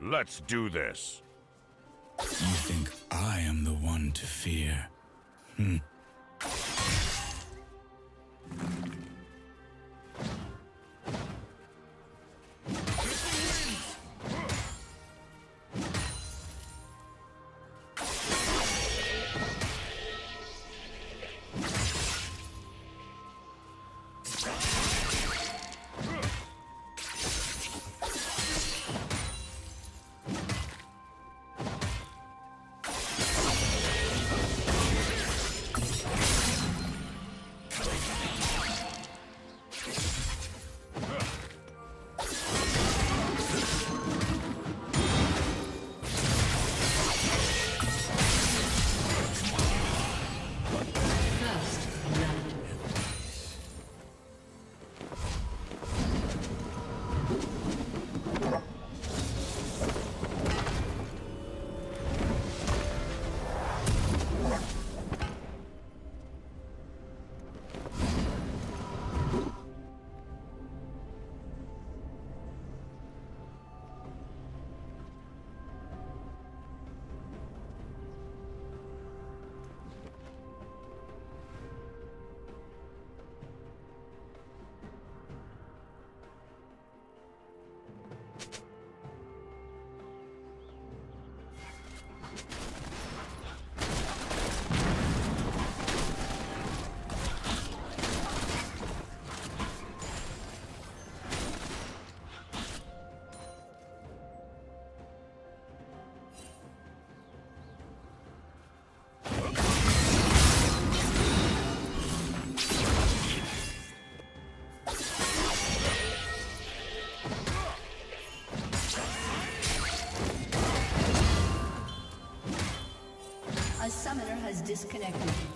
Let's do this. You think I am the one to fear? Hmm. Hmm. disconnected.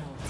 Triple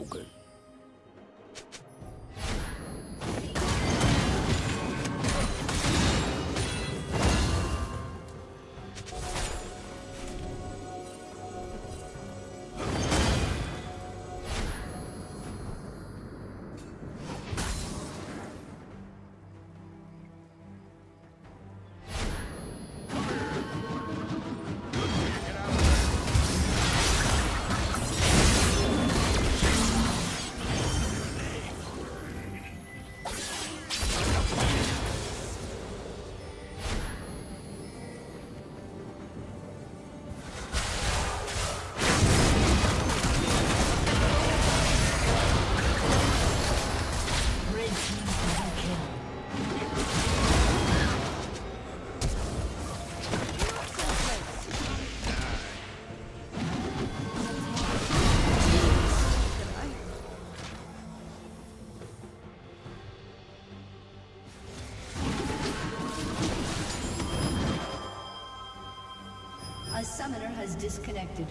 Okay. Disconnected.